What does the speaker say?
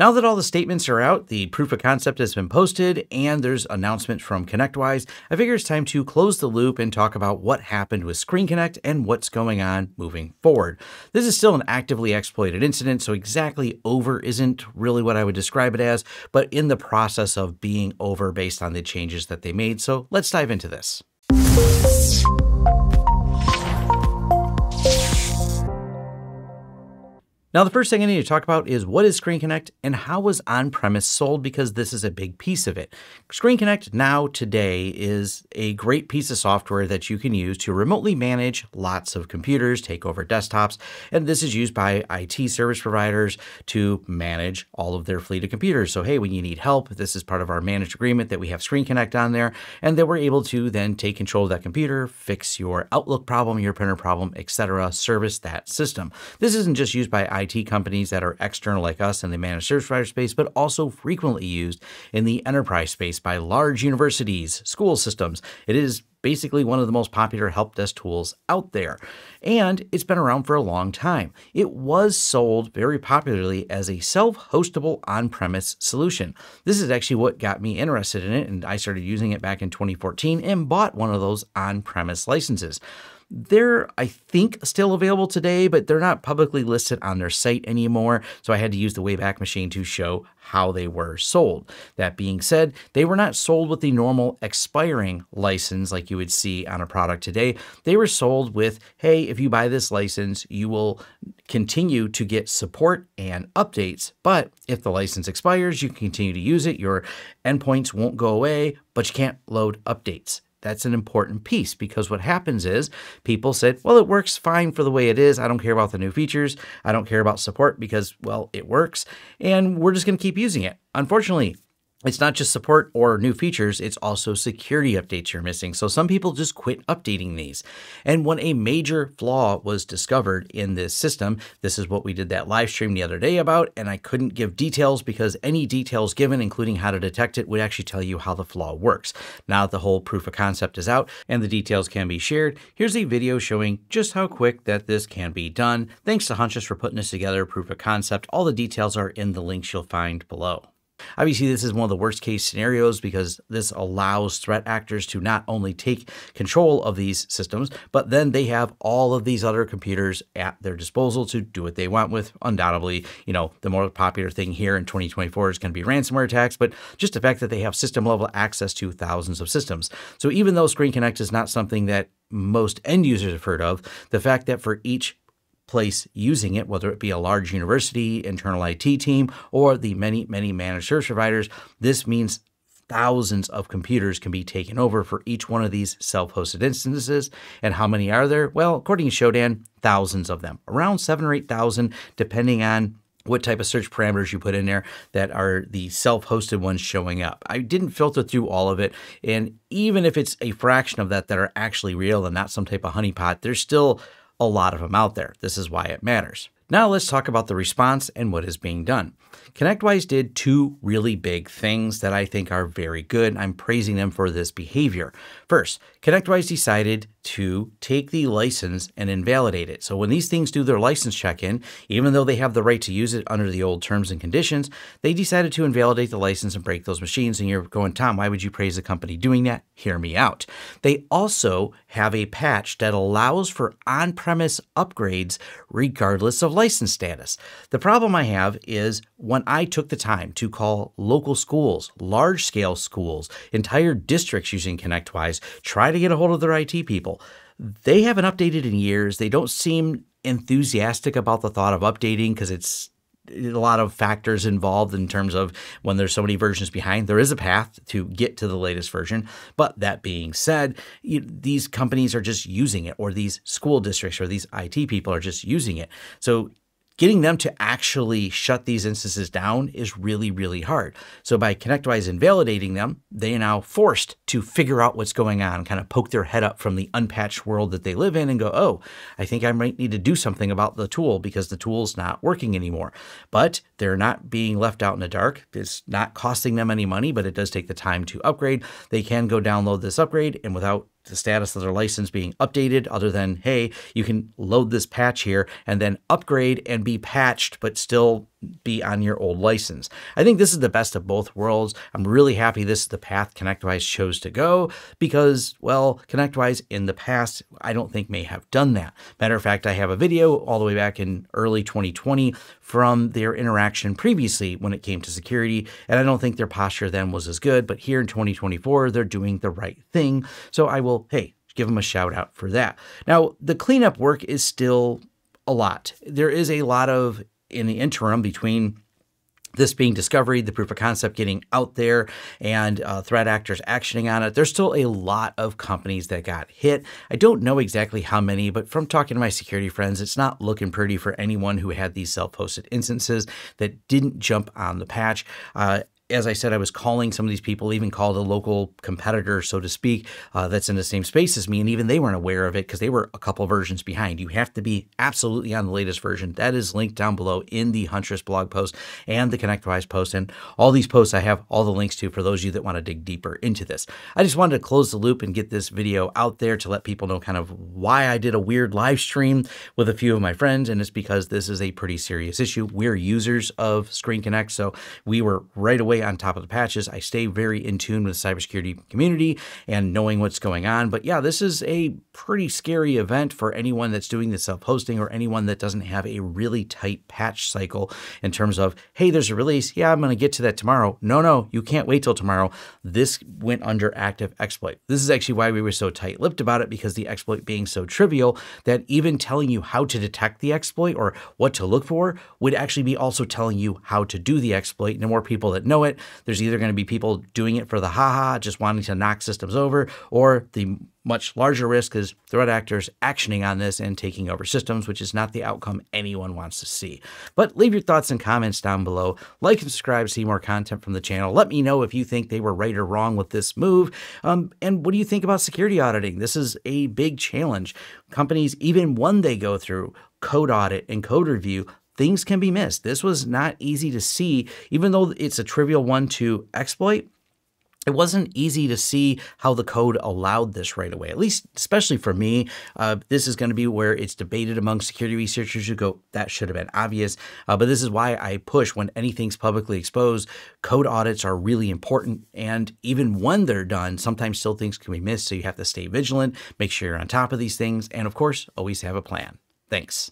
Now that all the statements are out, the proof of concept has been posted, and there's announcement from ConnectWise, I figure it's time to close the loop and talk about what happened with Screen Connect and what's going on moving forward. This is still an actively exploited incident, so exactly over isn't really what I would describe it as, but in the process of being over based on the changes that they made. So let's dive into this. Now, the first thing I need to talk about is what is Screen Connect and how was on-premise sold because this is a big piece of it. Screen Connect now today is a great piece of software that you can use to remotely manage lots of computers, take over desktops, and this is used by IT service providers to manage all of their fleet of computers. So, hey, when you need help, this is part of our managed agreement that we have Screen Connect on there, and that we're able to then take control of that computer, fix your Outlook problem, your printer problem, etc., service that system. This isn't just used by IT companies that are external like us in the managed service provider space, but also frequently used in the enterprise space by large universities, school systems. It is basically one of the most popular help desk tools out there. And it's been around for a long time. It was sold very popularly as a self hostable on premise solution. This is actually what got me interested in it, and I started using it back in 2014 and bought one of those on premise licenses. They're, I think, still available today, but they're not publicly listed on their site anymore. So I had to use the Wayback Machine to show how they were sold. That being said, they were not sold with the normal expiring license like you would see on a product today. They were sold with, hey, if you buy this license, you will continue to get support and updates. But if the license expires, you can continue to use it. Your endpoints won't go away, but you can't load updates that's an important piece because what happens is people said, well, it works fine for the way it is. I don't care about the new features. I don't care about support because, well, it works. And we're just going to keep using it. Unfortunately, it's not just support or new features, it's also security updates you're missing. So some people just quit updating these. And when a major flaw was discovered in this system, this is what we did that live stream the other day about, and I couldn't give details because any details given, including how to detect it, would actually tell you how the flaw works. Now that the whole proof of concept is out and the details can be shared, here's a video showing just how quick that this can be done. Thanks to Huntress for putting this together, proof of concept. All the details are in the links you'll find below. Obviously, this is one of the worst case scenarios because this allows threat actors to not only take control of these systems, but then they have all of these other computers at their disposal to do what they want with. Undoubtedly, you know, the more popular thing here in 2024 is going to be ransomware attacks, but just the fact that they have system level access to thousands of systems. So even though Screen Connect is not something that most end users have heard of, the fact that for each place using it, whether it be a large university, internal IT team, or the many, many managed service providers. This means thousands of computers can be taken over for each one of these self-hosted instances. And how many are there? Well, according to Shodan, thousands of them, around seven or 8,000, depending on what type of search parameters you put in there that are the self-hosted ones showing up. I didn't filter through all of it. And even if it's a fraction of that that are actually real and not some type of honeypot, there's still a lot of them out there. This is why it matters. Now let's talk about the response and what is being done. ConnectWise did two really big things that I think are very good. I'm praising them for this behavior. First, ConnectWise decided to take the license and invalidate it. So when these things do their license check-in, even though they have the right to use it under the old terms and conditions, they decided to invalidate the license and break those machines. And you're going, Tom, why would you praise a company doing that? Hear me out. They also have a patch that allows for on-premise upgrades regardless of license status. The problem I have is when I took the time to call local schools, large scale schools, entire districts using ConnectWise, try to get a hold of their IT people, they haven't updated in years. They don't seem enthusiastic about the thought of updating because it's a lot of factors involved in terms of when there's so many versions behind. There is a path to get to the latest version. But that being said, you, these companies are just using it, or these school districts or these IT people are just using it. So getting them to actually shut these instances down is really, really hard. So by ConnectWise invalidating them, they are now forced to figure out what's going on, kind of poke their head up from the unpatched world that they live in and go, oh, I think I might need to do something about the tool because the tool's not working anymore. But they're not being left out in the dark. It's not costing them any money, but it does take the time to upgrade. They can go download this upgrade and without the status of their license being updated other than, hey, you can load this patch here and then upgrade and be patched, but still be on your old license. I think this is the best of both worlds. I'm really happy this is the path ConnectWise chose to go because, well, ConnectWise in the past, I don't think may have done that. Matter of fact, I have a video all the way back in early 2020 from their interaction previously when it came to security, and I don't think their posture then was as good, but here in 2024, they're doing the right thing. So I will, hey, give them a shout out for that. Now, the cleanup work is still a lot. There is a lot of in the interim between this being discovery, the proof of concept getting out there, and uh, threat actors actioning on it, there's still a lot of companies that got hit. I don't know exactly how many, but from talking to my security friends, it's not looking pretty for anyone who had these self hosted instances that didn't jump on the patch. Uh, as I said, I was calling some of these people, even called a local competitor, so to speak, uh, that's in the same space as me, and even they weren't aware of it because they were a couple versions behind. You have to be absolutely on the latest version. That is linked down below in the Huntress blog post and the ConnectWise post, and all these posts I have all the links to for those of you that want to dig deeper into this. I just wanted to close the loop and get this video out there to let people know kind of why I did a weird live stream with a few of my friends, and it's because this is a pretty serious issue. We're users of Screen Connect, so we were right away on top of the patches. I stay very in tune with the cybersecurity community and knowing what's going on. But yeah, this is a pretty scary event for anyone that's doing the self hosting or anyone that doesn't have a really tight patch cycle in terms of, hey, there's a release. Yeah, I'm going to get to that tomorrow. No, no, you can't wait till tomorrow. This went under active exploit. This is actually why we were so tight lipped about it because the exploit being so trivial that even telling you how to detect the exploit or what to look for would actually be also telling you how to do the exploit. And the more people that know it, there's either going to be people doing it for the haha, just wanting to knock systems over, or the much larger risk is threat actors actioning on this and taking over systems, which is not the outcome anyone wants to see. But leave your thoughts and comments down below. Like and subscribe to see more content from the channel. Let me know if you think they were right or wrong with this move. Um, and what do you think about security auditing? This is a big challenge. Companies, even when they go through code audit and code review, things can be missed. This was not easy to see, even though it's a trivial one to exploit. It wasn't easy to see how the code allowed this right away, at least, especially for me. Uh, this is going to be where it's debated among security researchers who go, that should have been obvious. Uh, but this is why I push when anything's publicly exposed, code audits are really important. And even when they're done, sometimes still things can be missed. So you have to stay vigilant, make sure you're on top of these things, and of course, always have a plan. Thanks.